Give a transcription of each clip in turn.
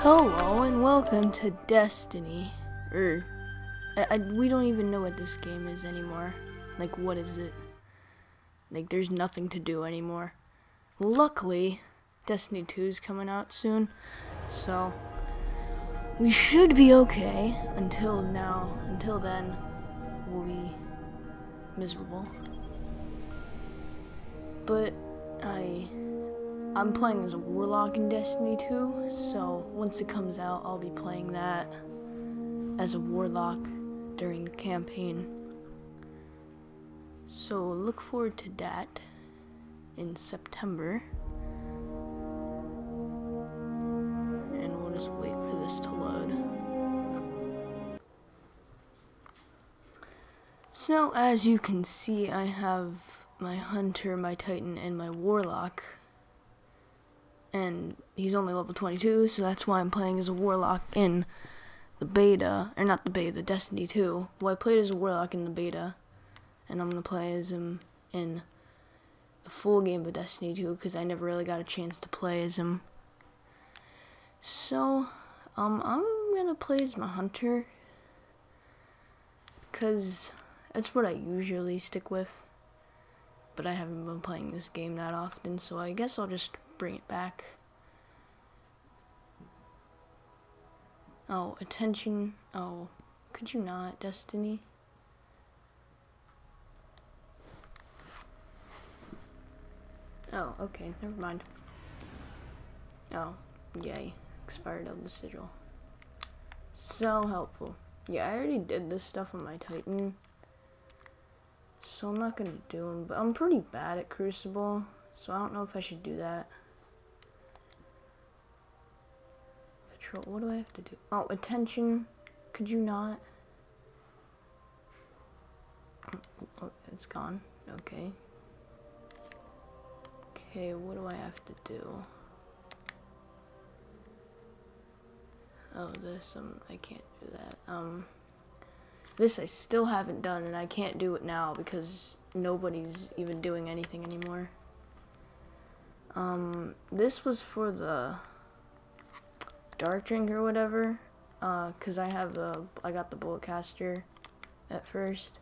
Hello and welcome to Destiny. Er, I, I, we don't even know what this game is anymore. Like, what is it? Like, there's nothing to do anymore. Luckily, Destiny 2 is coming out soon, so we should be okay until now. Until then, we'll be miserable. But I I'm playing as a warlock in Destiny 2, so once it comes out, I'll be playing that as a warlock during the campaign. So look forward to that in September. And we'll just wait for this to load. So as you can see, I have my hunter, my titan, and my warlock and he's only level 22, so that's why I'm playing as a warlock in the beta, or not the beta, the Destiny 2. Well, I played as a warlock in the beta, and I'm gonna play as him in the full game of Destiny 2 because I never really got a chance to play as him. So, um, I'm gonna play as my hunter because that's what I usually stick with. But I haven't been playing this game that often, so I guess I'll just bring it back. Oh, attention. Oh, could you not, Destiny? Oh, okay, never mind. Oh, yay. Expired the sigil. So helpful. Yeah, I already did this stuff on my Titan. So I'm not gonna do them, but I'm pretty bad at Crucible, so I don't know if I should do that. Patrol, what do I have to do? Oh, attention. Could you not? Oh, it's gone. Okay. Okay, what do I have to do? Oh, this, um, I can't do that. Um, this I still haven't done, and I can't do it now because nobody's even doing anything anymore. Um, this was for the dark drink or whatever. Uh, cause I have the, I got the Bolt-Caster at first.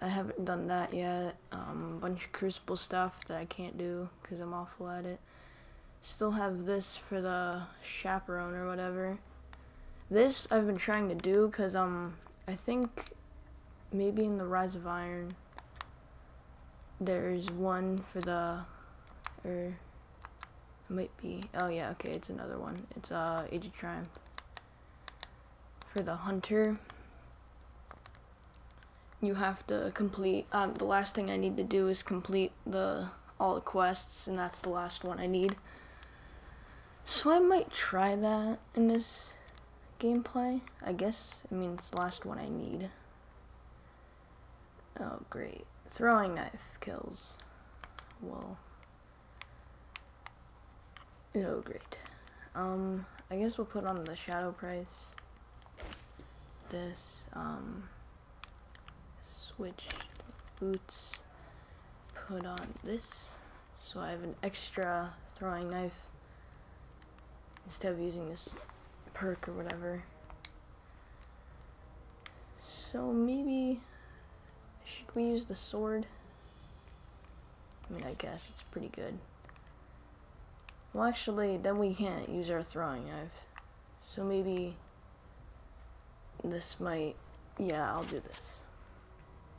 I haven't done that yet. Um, a bunch of crucible stuff that I can't do because I'm awful at it. Still have this for the chaperone or whatever. This I've been trying to do because um I think maybe in the Rise of Iron there's one for the or it might be. Oh yeah, okay, it's another one. It's uh Age of Triumph. For the hunter, you have to complete. Um, the last thing I need to do is complete the all the quests, and that's the last one I need. So I might try that in this gameplay. I guess. I mean, it's the last one I need. Oh great, throwing knife kills. Well. Oh, great. Um, I guess we'll put on the shadow price. This, um, switch boots. Put on this. So I have an extra throwing knife instead of using this perk or whatever. So maybe, should we use the sword? I mean, I guess it's pretty good. Well, actually, then we can't use our throwing knife. So maybe this might... Yeah, I'll do this.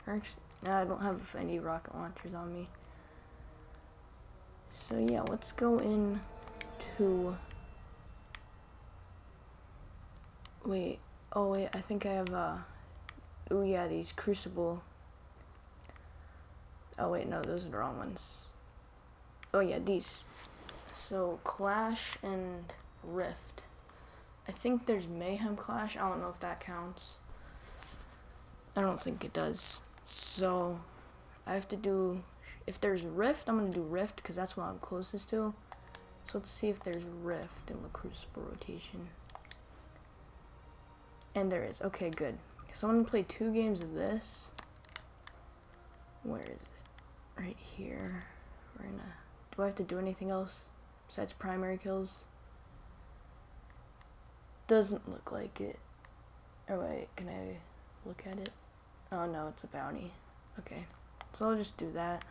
Actually, I don't have any rocket launchers on me. So yeah, let's go in to... Wait. Oh wait, I think I have, uh... Oh yeah, these Crucible... Oh wait, no, those are the wrong ones. Oh yeah, these. So Clash and Rift. I think there's Mayhem Clash. I don't know if that counts. I don't think it does. So I have to do. If there's Rift, I'm gonna do Rift because that's what I'm closest to. So let's see if there's Rift in the Crucible rotation. And there is. Okay, good. So I'm gonna play two games of this. Where is it? right here. We're gonna. Do I have to do anything else besides primary kills? Doesn't look like it. Oh wait, can I look at it? Oh no, it's a bounty. Okay, so I'll just do that.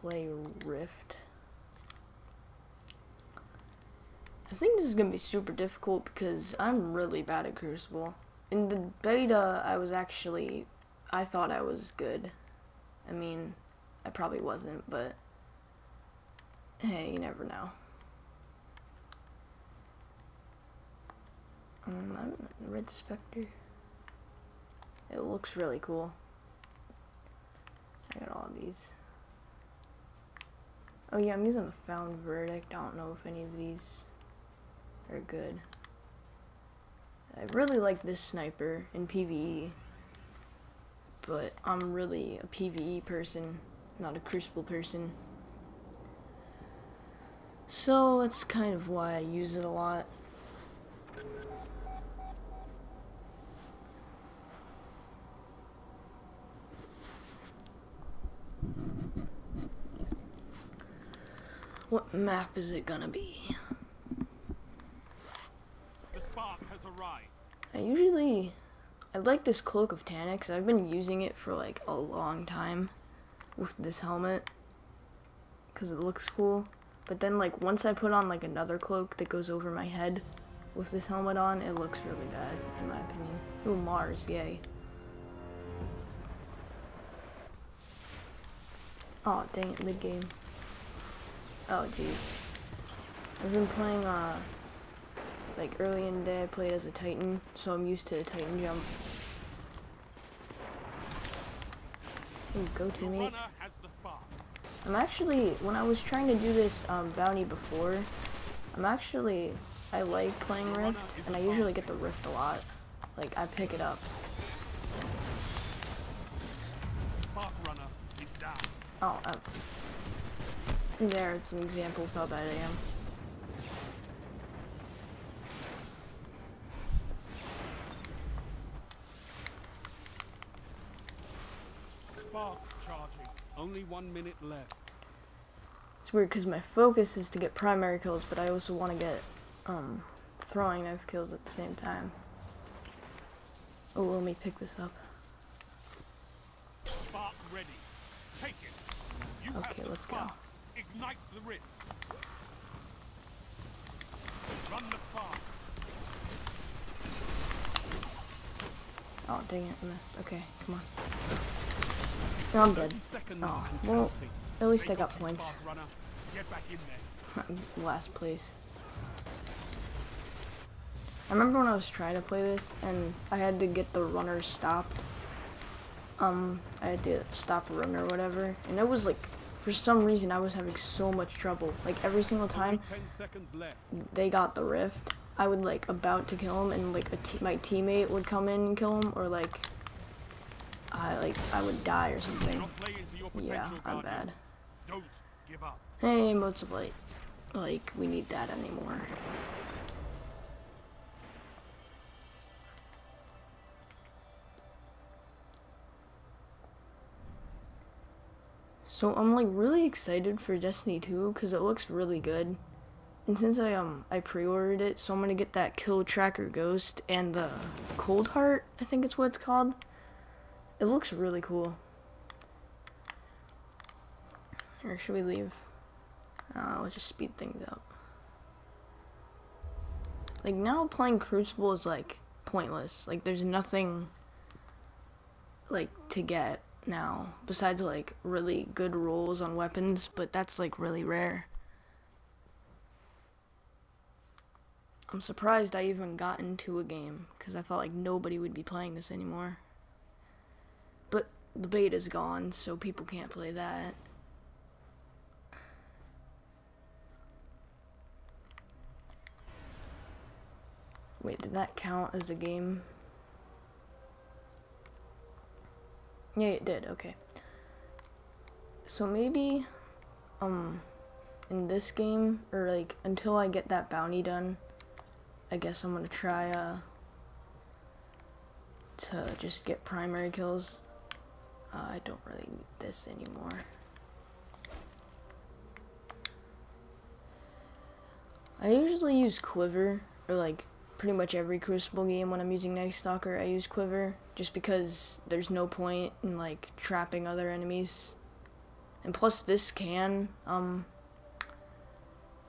Play Rift. I think this is gonna be super difficult because I'm really bad at Crucible. In the beta, I was actually, I thought I was good. I mean, I probably wasn't, but hey, you never know. Um, Red Spectre. It looks really cool. I got all these. Oh yeah, I'm using the Found Verdict. I don't know if any of these are good. I really like this sniper in PvE, but I'm really a PvE person, not a Crucible person. So that's kind of why I use it a lot. What map is it gonna be? The spark has arrived. I usually I like this cloak of Tanix. I've been using it for like a long time with this helmet because it looks cool. But then like once I put on like another cloak that goes over my head with this helmet on, it looks really bad in my opinion. Ooh, Mars, yay. Oh, dang it, mid game. Oh, jeez. I've been playing, uh, like early in the day I played as a Titan, so I'm used to the Titan jump. Ooh, go to teammate. runner has the spark. I'm actually, when I was trying to do this um, bounty before, I'm actually, I like playing Rift, and I usually get the Rift a lot. Like, I pick it up. Spark runner is. Oh, um, there, it's an example of how bad I am. Spark charging. Only one minute left. It's weird because my focus is to get primary kills, but I also want to get um, throwing knife kills at the same time. Oh, let me pick this up. Spark ready. Take it. You Okay, let's go. Ignite the rift. Run the spark. Oh, dang it, I missed. Okay, come on. No, I'm dead. Oh, well, at least I got points. Spark runner. Get back in there. I'm last place. I remember when I was trying to play this and I had to get the runner stopped. Um, I had to stop a run or whatever, and it was like, for some reason, I was having so much trouble. Like every single time 10 seconds left. they got the rift, I would like about to kill him, and like a te- my teammate would come in and kill him, or like I like I would die or something. not play into your Yeah, I'm bad. Don't give up. Hey, motes of light. Like, we need that anymore. So I'm like really excited for Destiny 2 because it looks really good. And since I um I pre-ordered it, so I'm gonna get that Kill Tracker Ghost and the Cold Heart, I think it's what it's called. It looks really cool. Or should we leave? Uh, let's just speed things up. Like now playing Crucible is like pointless. Like there's nothing like to get now besides like really good rolls on weapons, but that's like really rare. I'm surprised I even got into a game because I thought like nobody would be playing this anymore. The beta's gone, so people can't play that. Wait, did that count as a game? Yeah, it did. Okay. So maybe, um, in this game, or like until I get that bounty done, I guess I'm gonna try uh to just get primary kills. Uh, I don't really need this anymore. I usually use Quiver, or like pretty much every Crucible game when I'm using Night Stalker, I use Quiver, just because there's no point in like trapping other enemies. And plus this can, um,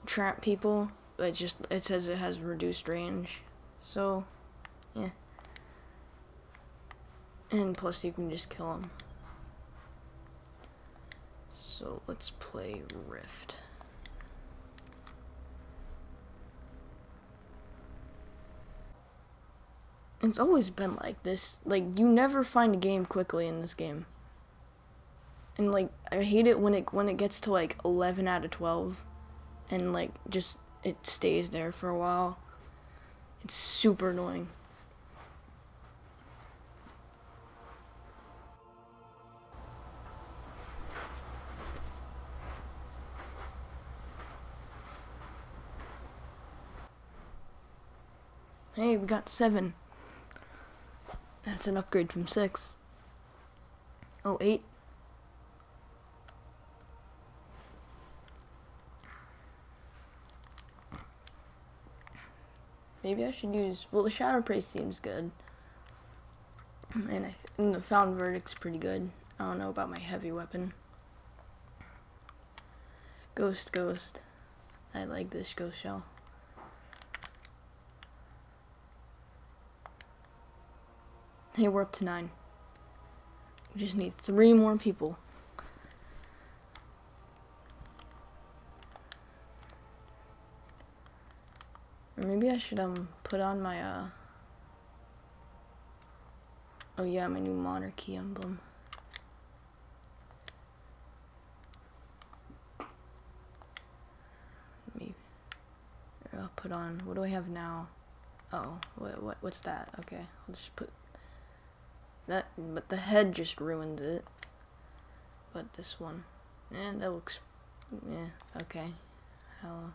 trap people, it just, it says it has reduced range, so, yeah. And plus you can just kill them. So let's play Rift. It's always been like this. Like you never find a game quickly in this game. And like I hate it when it when it gets to like 11 out of 12 and like just it stays there for a while. It's super annoying. Hey, we got seven. That's an upgrade from six. Oh, eight. Maybe I should use. Well, the Shadow Price seems good, and, I, and the Found Verdict's pretty good. I don't know about my heavy weapon. Ghost, ghost. I like this ghost shell. Hey, we're up to nine. We just need three more people. Or maybe I should um put on my uh Oh yeah, my new monarchy emblem. Maybe I'll put on what do I have now? Oh, what what what's that? Okay, I'll just put that but the head just ruined it. But this one. Yeah, that looks yeah, okay. Hello.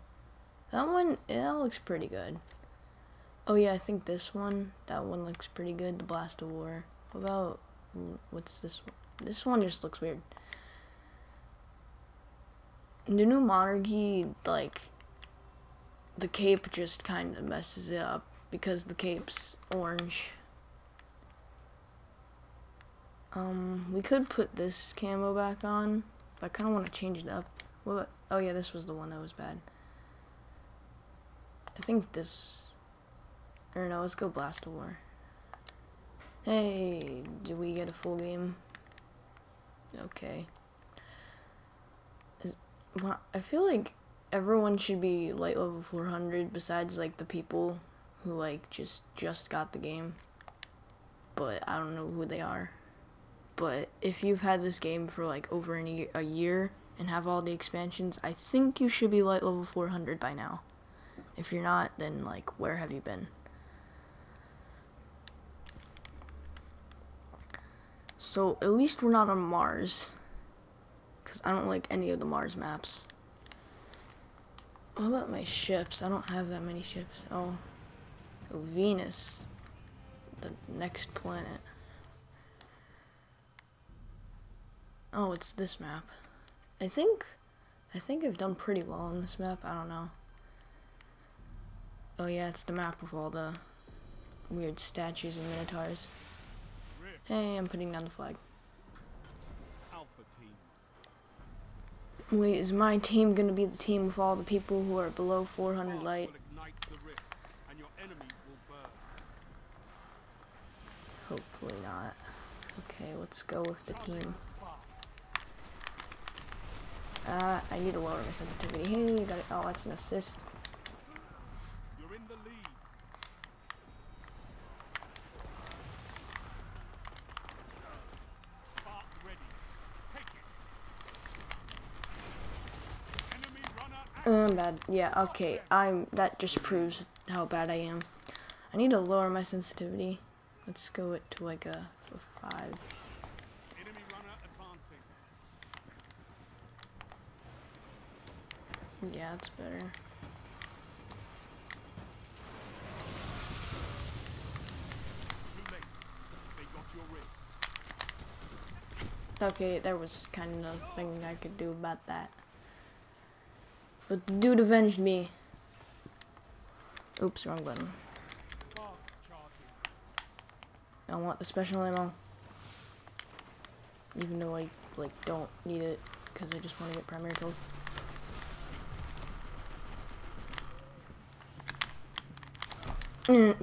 That one, that looks pretty good. Oh yeah, I think this one, that one looks pretty good, the Blast of War. What about, mm, what's this one? This one just looks weird. The new Monarchy, like, the cape just kind of messes it up because the cape's orange. Um, we could put this camo back on, but I kind of want to change it up. What? Oh yeah, this was the one that was bad. I think this, or no, let's go Blast War. Hey, do we get a full game? Okay. Is, well, I feel like everyone should be light level 400 besides like the people who like just just got the game. But I don't know who they are. But if you've had this game for like over a year and have all the expansions, I think you should be light level 400 by now. If you're not, then like, where have you been? So, at least we're not on Mars. Because I don't like any of the Mars maps. What about my ships? I don't have that many ships. Oh. oh Venus. The next planet. Oh, it's this map. I think... I think I've done pretty well on this map. I don't know. Oh yeah, it's the map of all the weird statues and minotaurs. Hey, I'm putting down the flag. Wait, is my team gonna be the team with all the people who are below 400 light? Hopefully not. Okay, let's go with the team. Uh, I need to lower my sensitivity. Hey, got it. Oh, that's an assist. I'm bad. Yeah, okay. I'm that just proves how bad I am. I need to lower my sensitivity. Let's go it to like a, a five. Yeah, it's better. Okay, there was kind of nothing I could do about that. But the dude avenged me. Oops, wrong button. I want the special ammo. Even though I like don't need it because I just want to get primary kills. Mm, Spark has arrived. Mm.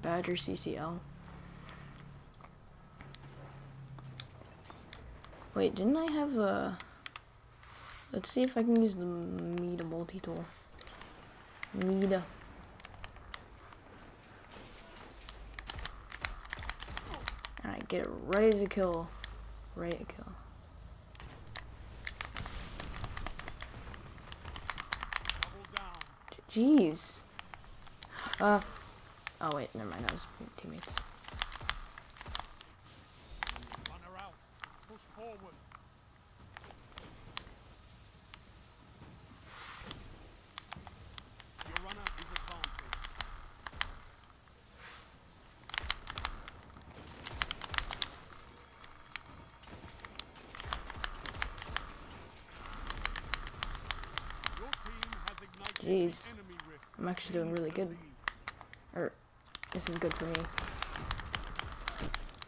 Badger CCL. Wait, didn't I have a... Let's see if I can use the Mida multi-tool. Mida. Alright, get it right as a kill. Right kill. Jeez. Uh. Oh wait, never mind. That was teammates. Jeez. I'm actually doing really good. This is good for me.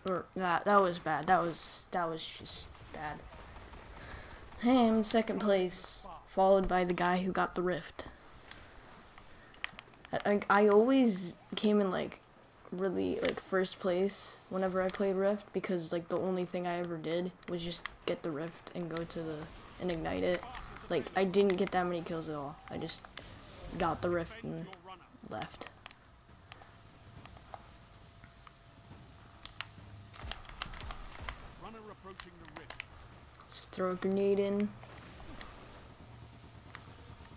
Or that that was bad. That was that was just bad. Hey, I'm second place, followed by the guy who got the rift. I, I, I always came in like really like first place whenever I played rift because like the only thing I ever did was just get the rift and go to the and ignite it. Like I didn't get that many kills at all. I just got the rift and left. Runner approaching the rift. Just throw a grenade in.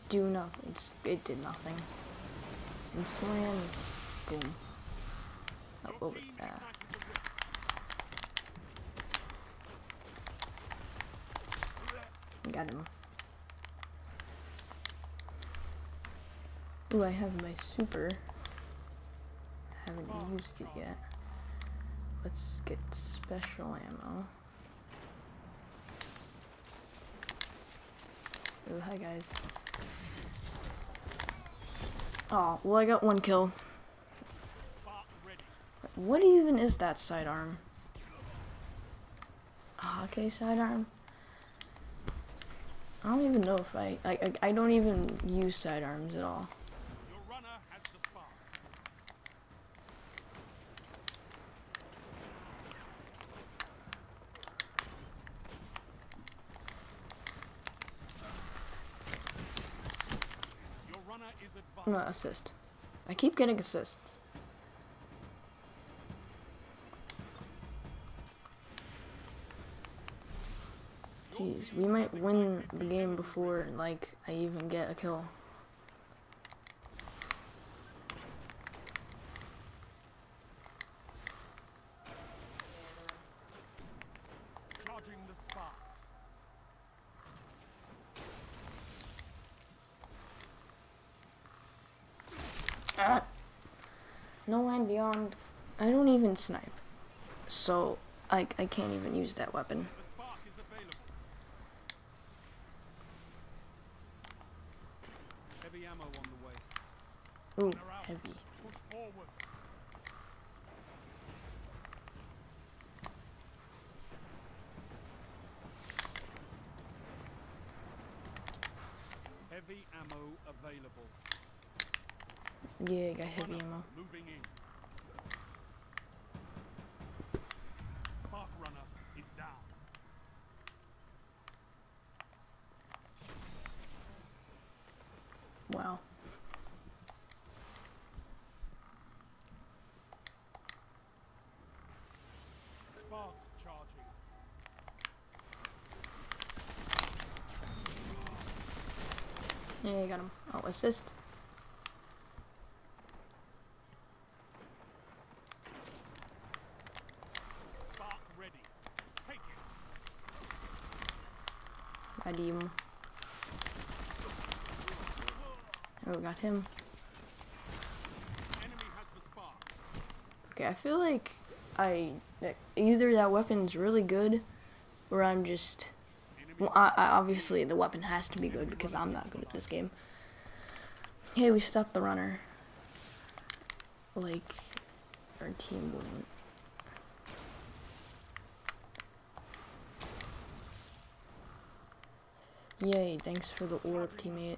Do nothing. It's, it did nothing. And slam. Boom. Oh, what was that? ignited the rift. Got him. Ooh, I have my super. Haven't used it yet. Let's get special ammo. Hi guys. Oh, well I got one kill. What even is that sidearm? Ah, okay, sidearm. I don't even know if I, I, I don't even use sidearms at all. Your runner has the spark. Your runner is advancing. Assist. I keep getting assists. Jeez, we might win the game before, like, I even get a kill. Charging the spark. Ah. I don't even snipe. So, I, I can't even use that weapon. The spark is available. Heavy ammo on the way. Ooh, heavy. Heavy ammo available. Yeah, I got heavy ammo. Moving in. Spark runner is down. Wow. Spark charging. Yeah, I got him. Oh, assist. Him. Oh, got him. Okay, I feel like I either that weapon's really good, or I'm just. Well, I, I, obviously the weapon has to be good because I'm not good at this game. Hey, we stopped the runner. Like, our team wouldn't. Yay, thanks for the orb, teammate.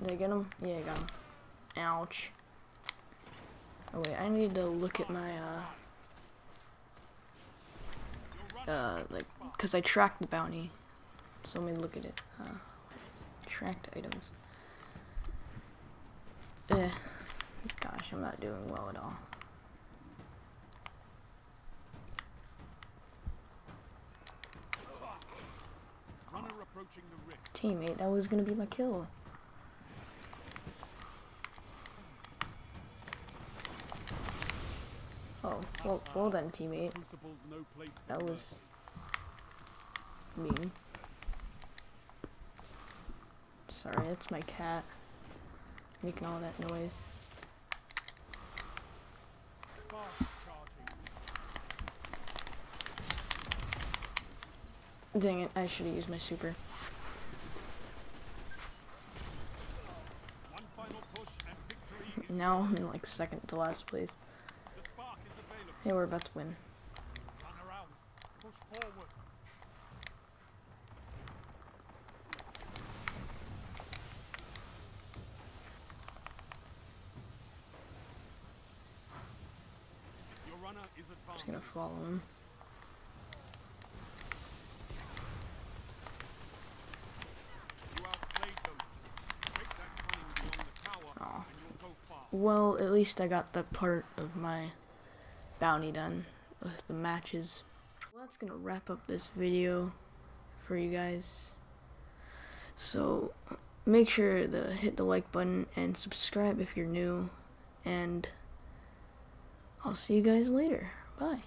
Did I get him? Yeah, I got him. Ouch. Oh wait, I need to look at my, uh, uh, like, cause I tracked the bounty. So let me look at it. Uh, tracked items. Eh. Gosh, I'm not doing well at all. Teammate, that was gonna be my kill. Oh, well, well done, teammate. That was mean. Sorry, that's my cat making all that noise. Dang it, I should have used my super. Now I'm in like second to last place. Hey, we're about to win. Just gonna follow him. Well, at least I got the part of my bounty done with the matches. Well, that's gonna wrap up this video for you guys. So, make sure to hit the like button and subscribe if you're new. And I'll see you guys later. Bye.